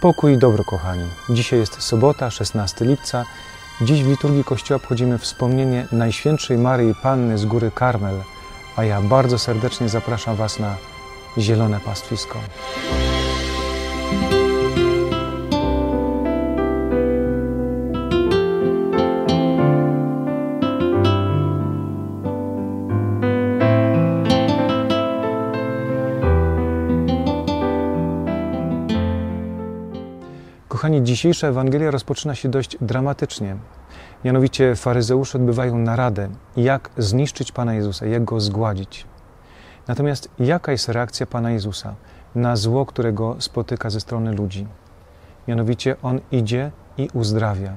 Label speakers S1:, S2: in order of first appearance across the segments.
S1: Pokój i dobro, kochani. Dzisiaj jest sobota, 16 lipca. Dziś w liturgii Kościoła obchodzimy wspomnienie Najświętszej Maryi Panny z Góry Karmel, a ja bardzo serdecznie zapraszam Was na zielone pastwisko. Kochani, dzisiejsza Ewangelia rozpoczyna się dość dramatycznie. Mianowicie faryzeusze odbywają naradę, jak zniszczyć Pana Jezusa, jak Go zgładzić. Natomiast jaka jest reakcja Pana Jezusa na zło, którego spotyka ze strony ludzi? Mianowicie On idzie i uzdrawia.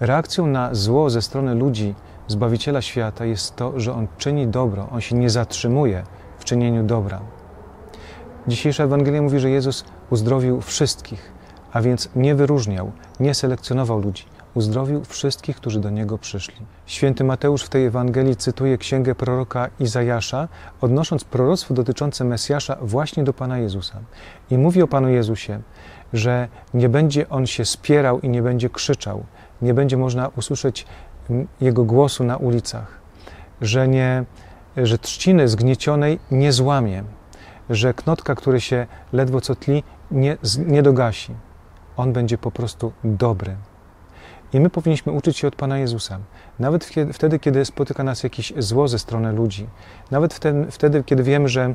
S1: Reakcją na zło ze strony ludzi, Zbawiciela świata, jest to, że On czyni dobro, On się nie zatrzymuje w czynieniu dobra. Dzisiejsza Ewangelia mówi, że Jezus uzdrowił wszystkich, a więc nie wyróżniał, nie selekcjonował ludzi. Uzdrowił wszystkich, którzy do Niego przyszli. Święty Mateusz w tej Ewangelii cytuje księgę proroka Izajasza, odnosząc proroctwo dotyczące Mesjasza właśnie do Pana Jezusa. I mówi o Panu Jezusie, że nie będzie On się spierał i nie będzie krzyczał, nie będzie można usłyszeć Jego głosu na ulicach, że, nie, że trzciny zgniecionej nie złamie, że knotka, który się ledwo co tli, nie, nie dogasi. On będzie po prostu dobry. I my powinniśmy uczyć się od Pana Jezusa. Nawet wtedy, kiedy spotyka nas jakieś zło ze strony ludzi, nawet wtedy, kiedy wiemy, że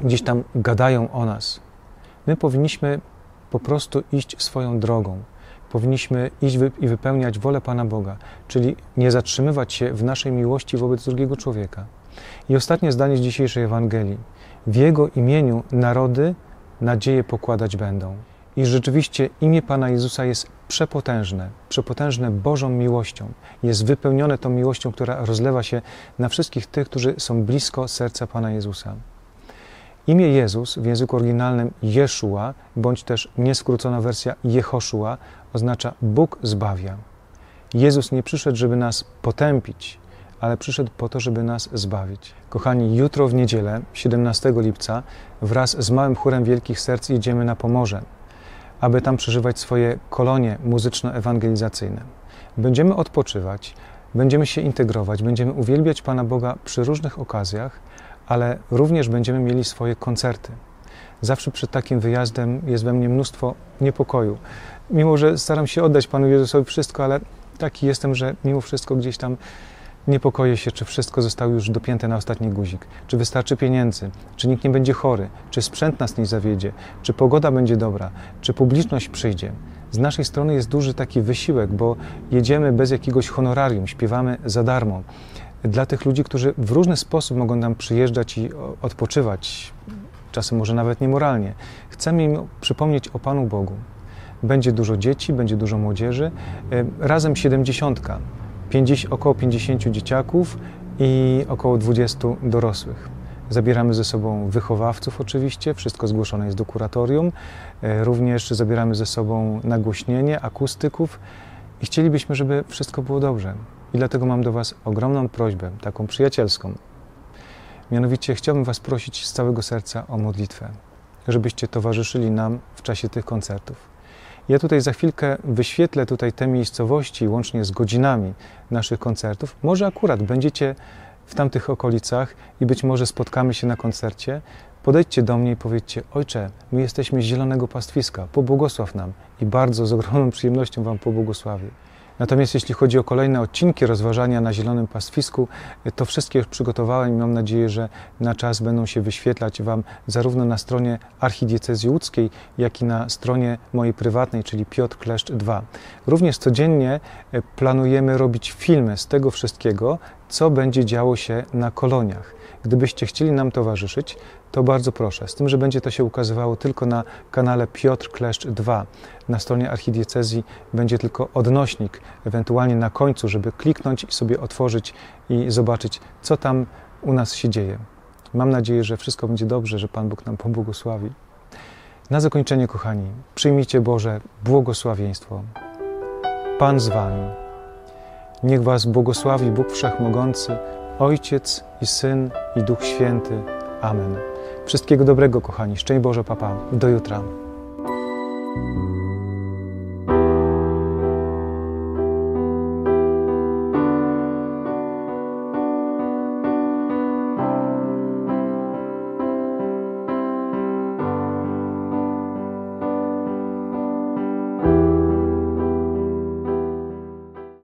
S1: gdzieś tam gadają o nas, my powinniśmy po prostu iść swoją drogą. Powinniśmy iść i wypełniać wolę Pana Boga, czyli nie zatrzymywać się w naszej miłości wobec drugiego człowieka. I ostatnie zdanie z dzisiejszej Ewangelii. W Jego imieniu narody nadzieję pokładać będą. I rzeczywiście imię Pana Jezusa jest przepotężne, przepotężne Bożą miłością. Jest wypełnione tą miłością, która rozlewa się na wszystkich tych, którzy są blisko serca Pana Jezusa. Imię Jezus w języku oryginalnym Jeszua, bądź też nieskrócona wersja Jehoszua, oznacza Bóg zbawia. Jezus nie przyszedł, żeby nas potępić, ale przyszedł po to, żeby nas zbawić. Kochani, jutro w niedzielę, 17 lipca, wraz z małym chórem Wielkich Serc jedziemy na Pomorze aby tam przeżywać swoje kolonie muzyczno-ewangelizacyjne. Będziemy odpoczywać, będziemy się integrować, będziemy uwielbiać Pana Boga przy różnych okazjach, ale również będziemy mieli swoje koncerty. Zawsze przed takim wyjazdem jest we mnie mnóstwo niepokoju. Mimo, że staram się oddać Panu Jezusowi wszystko, ale taki jestem, że mimo wszystko gdzieś tam Niepokoję się, czy wszystko zostało już dopięte na ostatni guzik, czy wystarczy pieniędzy, czy nikt nie będzie chory, czy sprzęt nas nie zawiedzie, czy pogoda będzie dobra, czy publiczność przyjdzie. Z naszej strony jest duży taki wysiłek, bo jedziemy bez jakiegoś honorarium, śpiewamy za darmo. Dla tych ludzi, którzy w różny sposób mogą nam przyjeżdżać i odpoczywać, czasem może nawet niemoralnie, chcemy im przypomnieć o Panu Bogu. Będzie dużo dzieci, będzie dużo młodzieży, e, razem siedemdziesiątka 50, około 50 dzieciaków i około 20 dorosłych. Zabieramy ze sobą wychowawców oczywiście, wszystko zgłoszone jest do kuratorium. E, również zabieramy ze sobą nagłośnienie, akustyków i chcielibyśmy, żeby wszystko było dobrze. I dlatego mam do Was ogromną prośbę, taką przyjacielską. Mianowicie chciałbym Was prosić z całego serca o modlitwę, żebyście towarzyszyli nam w czasie tych koncertów. Ja tutaj za chwilkę wyświetlę tutaj te miejscowości łącznie z godzinami naszych koncertów. Może akurat będziecie w tamtych okolicach i być może spotkamy się na koncercie. Podejdźcie do mnie i powiedzcie: Ojcze, my jesteśmy z Zielonego Pastwiska, pobłogosław nam i bardzo z ogromną przyjemnością Wam pobłogosławię. Natomiast jeśli chodzi o kolejne odcinki rozważania na Zielonym Pastwisku, to wszystkie już przygotowałem i mam nadzieję, że na czas będą się wyświetlać Wam zarówno na stronie Archidiecezji Łódzkiej, jak i na stronie mojej prywatnej, czyli Piotr Kleszcz 2. Również codziennie e, planujemy robić filmy z tego wszystkiego, co będzie działo się na koloniach. Gdybyście chcieli nam towarzyszyć, to bardzo proszę. Z tym, że będzie to się ukazywało tylko na kanale Piotr Kleszcz 2. Na stronie archidiecezji będzie tylko odnośnik, ewentualnie na końcu, żeby kliknąć i sobie otworzyć i zobaczyć, co tam u nas się dzieje. Mam nadzieję, że wszystko będzie dobrze, że Pan Bóg nam pobłogosławi. Na zakończenie, kochani, przyjmijcie Boże błogosławieństwo. Pan z Wami. Niech Was błogosławi Bóg Wszechmogący, Ojciec i Syn i Duch Święty. Amen. Wszystkiego dobrego, kochani. Szczęść Boże, papa. Do jutra.